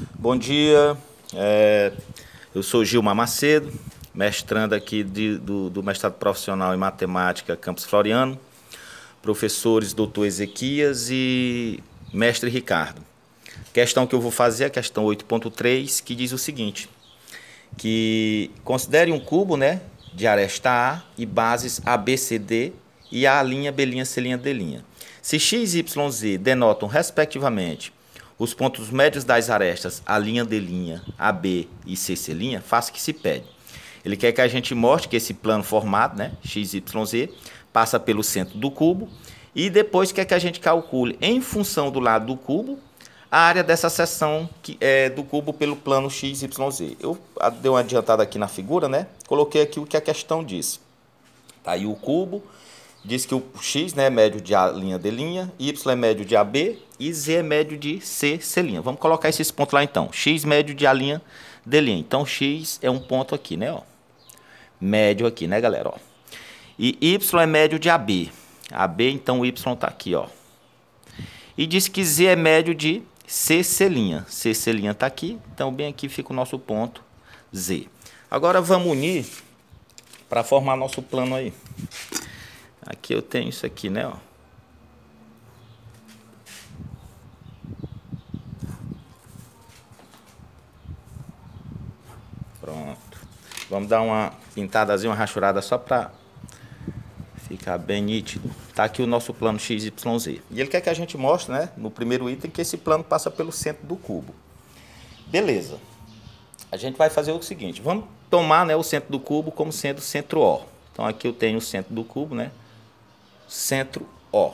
Bom dia, é, eu sou Gilmar Macedo, mestrando aqui de, do, do mestrado profissional em matemática Campus Floriano, professores doutor Ezequias e mestre Ricardo. A questão que eu vou fazer é a questão 8.3, que diz o seguinte, que considere um cubo né, de aresta A e bases ABCD e A', B', C', D'. Se x, y, z denotam, respectivamente, os pontos médios das arestas A', D', AB e CC', faça que se pede. Ele quer que a gente mostre que esse plano formado, né, x, y, z, passa pelo centro do cubo e depois quer que a gente calcule, em função do lado do cubo, a área dessa seção que é do cubo pelo plano x, y, z. Eu dei uma adiantada aqui na figura, né? Coloquei aqui o que a questão diz. Tá aí o cubo, diz que o x né, é médio de A', D', y é médio de AB e z é médio de C, C'. Vamos colocar esses pontos lá então. x médio de A', D'. Então x é um ponto aqui, né? Ó. Médio aqui, né, galera? Ó. E y é médio de AB. AB, então o y está aqui, ó. E diz que z é médio de CC'. CC' está aqui, então bem aqui fica o nosso ponto Z. Agora vamos unir para formar nosso plano aí. Aqui eu tenho isso aqui, né? Ó. Pronto. Vamos dar uma pintadazinha, uma rachurada só para ficar bem nítido. Tá aqui o nosso plano XYZ. E ele quer que a gente mostre, né, no primeiro item, que esse plano passa pelo centro do cubo. Beleza. A gente vai fazer o seguinte, vamos tomar né, o centro do cubo como sendo centro O. Então aqui eu tenho o centro do cubo, né? Centro O.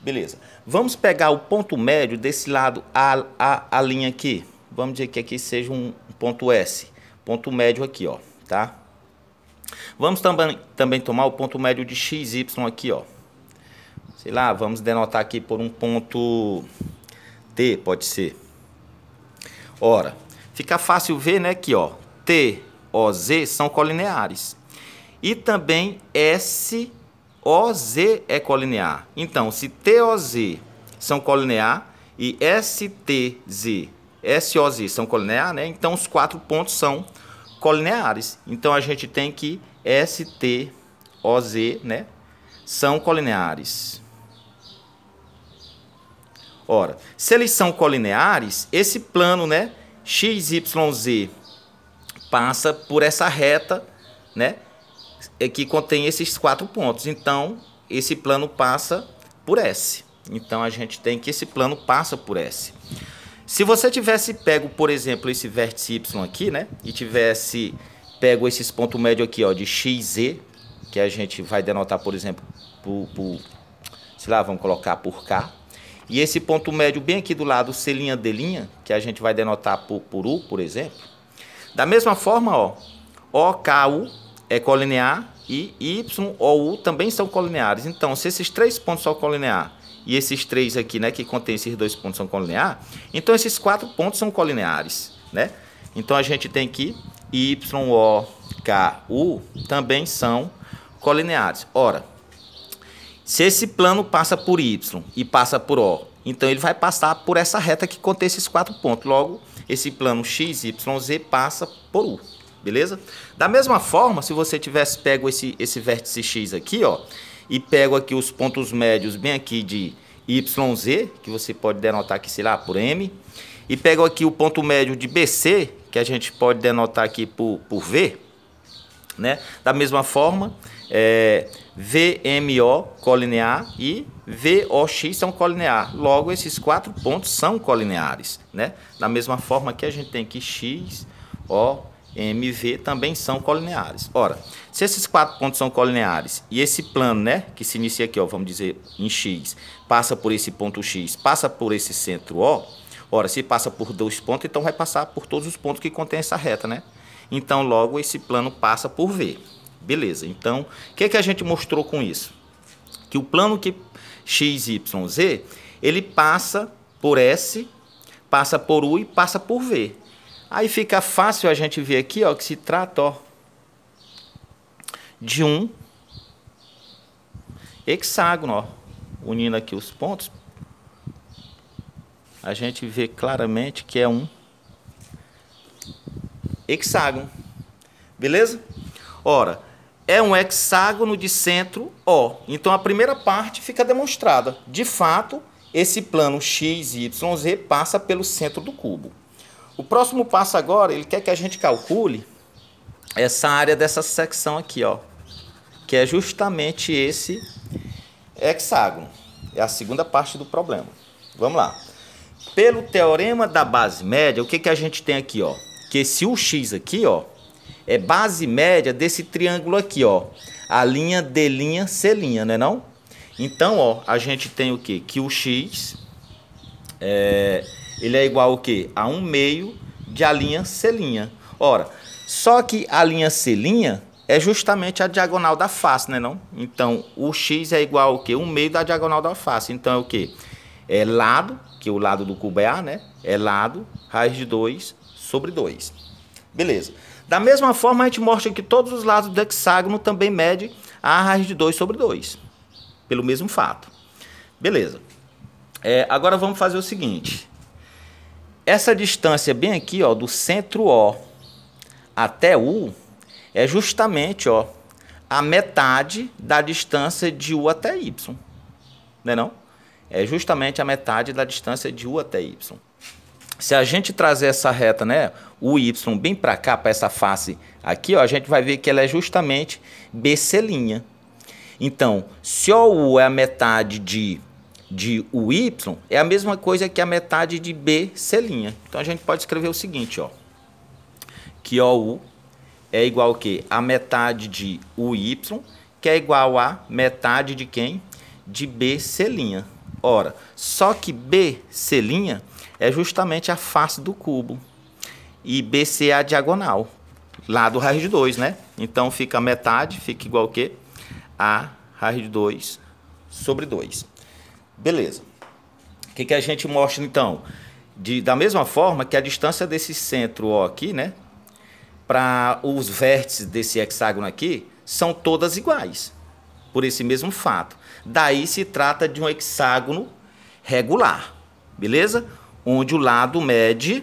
Beleza. Vamos pegar o ponto médio desse lado, a, a, a linha aqui. Vamos dizer que aqui seja um ponto S. Ponto médio aqui, ó, tá? Vamos também, também tomar o ponto médio de XY aqui, ó. Sei lá, vamos denotar aqui por um ponto T, pode ser. Ora, fica fácil ver, né, que ó, T, O, Z são colineares. E também S OZ é colinear. Então, se TOZ são colinear e STZ, SOZ são colinear, né? Então, os quatro pontos são colineares. Então, a gente tem que STOZ, né? São colineares. Ora, se eles são colineares, esse plano, né? XYZ passa por essa reta, né? É que contém esses quatro pontos. Então, esse plano passa por S. Então, a gente tem que esse plano passa por S. Se você tivesse pego, por exemplo, esse vértice Y aqui, né? E tivesse pego esses pontos médios aqui, ó, de XZ, que a gente vai denotar, por exemplo, por, por sei lá, vamos colocar por K. E esse ponto médio bem aqui do lado, C', D', que a gente vai denotar por, por U, por exemplo. Da mesma forma, ó, OKU é colinear e Y ou U também são colineares. Então, se esses três pontos são colinear e esses três aqui, né, que contém esses dois pontos são colinear, então esses quatro pontos são colineares, né? Então a gente tem que Y, O, K, U também são colineares. Ora, se esse plano passa por Y e passa por O, então ele vai passar por essa reta que contém esses quatro pontos. Logo, esse plano X, Y, Z passa por U beleza? Da mesma forma, se você tivesse pego esse, esse vértice X aqui, ó, e pego aqui os pontos médios bem aqui de YZ, que você pode denotar aqui, sei lá, por M, e pego aqui o ponto médio de BC, que a gente pode denotar aqui por, por V, né? Da mesma forma, é, VMO colinear e VOX são colinear. Logo, esses quatro pontos são colineares, né? Da mesma forma que a gente tem que X, O, MV também são colineares. Ora, se esses quatro pontos são colineares e esse plano, né, que se inicia aqui, ó, vamos dizer em X, passa por esse ponto X, passa por esse centro O, ora, se passa por dois pontos, então vai passar por todos os pontos que contém essa reta, né? Então, logo, esse plano passa por V. Beleza, então, o que, é que a gente mostrou com isso? Que o plano que X, Y, Z, ele passa por S, passa por U e passa por V. Aí fica fácil a gente ver aqui, ó, que se trata, ó, de um hexágono, ó, unindo aqui os pontos. A gente vê claramente que é um hexágono. Beleza? Ora, é um hexágono de centro O. Então a primeira parte fica demonstrada. De fato, esse plano x, y, passa pelo centro do cubo. O próximo passo agora, ele quer que a gente calcule essa área dessa secção aqui, ó, que é justamente esse hexágono. É a segunda parte do problema. Vamos lá. Pelo teorema da base média, o que, que a gente tem aqui, ó? Que se o x aqui, ó, é base média desse triângulo aqui, ó. A linha D', C', né não? Então, ó, a gente tem o quê? Que o x é, ele é igual ao quê? A 1 meio de a linha C'. Ora, só que a linha C' é justamente a diagonal da face, né não? Então, o x é igual ao quê? 1 meio da diagonal da face. Então, é o quê? É lado, que o lado do cubo é A, né? É lado, raiz de 2 sobre 2. Beleza. Da mesma forma, a gente mostra que todos os lados do hexágono também medem a raiz de 2 sobre 2, pelo mesmo fato. Beleza. É, agora vamos fazer o seguinte. Essa distância bem aqui, ó, do centro O até U, é justamente, ó, a metade da distância de U até Y. Não é não? É justamente a metade da distância de U até Y. Se a gente trazer essa reta, né, o y bem para cá, para essa face aqui, ó, a gente vai ver que ela é justamente BC'. Então, se o U é a metade de, de UY, é a mesma coisa que a metade de BC'. Então, a gente pode escrever o seguinte, ó, que OU é igual quê? A metade de UY, que é igual a metade de quem? De BC'. Ora, só que BC' é justamente a face do cubo. E BC é a diagonal, lá do raiz de 2, né? Então fica a metade, fica igual quê? A raiz de 2 sobre 2. Beleza. O que, que a gente mostra então? De, da mesma forma que a distância desse centro ó, aqui, né? Para os vértices desse hexágono aqui, são todas iguais. Por esse mesmo fato. Daí se trata de um hexágono regular. Beleza? onde o lado mede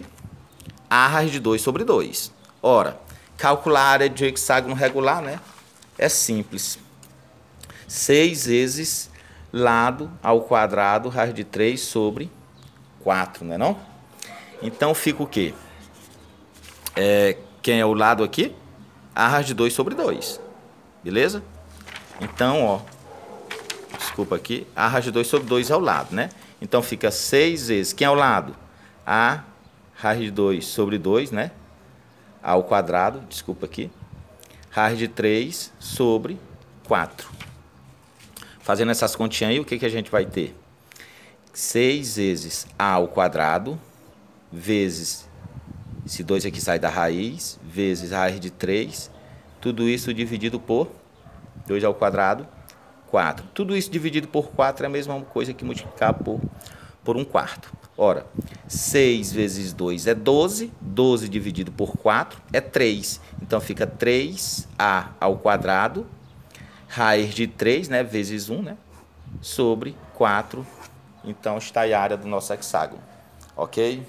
a raiz de 2 sobre 2. Ora, calcular a área de um hexágono regular, né? É simples. 6 vezes lado ao quadrado, raiz de 3 sobre 4, não é não? Então fica o quê? É, quem é o lado aqui? A raiz de 2 sobre 2. Beleza? Então, ó. Desculpa aqui. A raiz de 2 sobre 2 é o lado, né? Então fica 6 vezes. Quem é o lado? A raiz de 2 sobre 2, né? Ao quadrado, desculpa aqui. Raiz de 3 sobre 4. Fazendo essas continhas aí, o que, que a gente vai ter? 6 vezes A ao quadrado, vezes, esse 2 aqui sai da raiz, vezes a raiz de 3. Tudo isso dividido por 2 ao quadrado 4. Tudo isso dividido por 4 é a mesma coisa que multiplicar por, por 1 quarto. Ora, 6 vezes 2 é 12, 12 dividido por 4 é 3. Então fica 3a ao quadrado, raiz de 3, né, vezes 1, né, sobre 4. Então está aí a área do nosso hexágono. OK?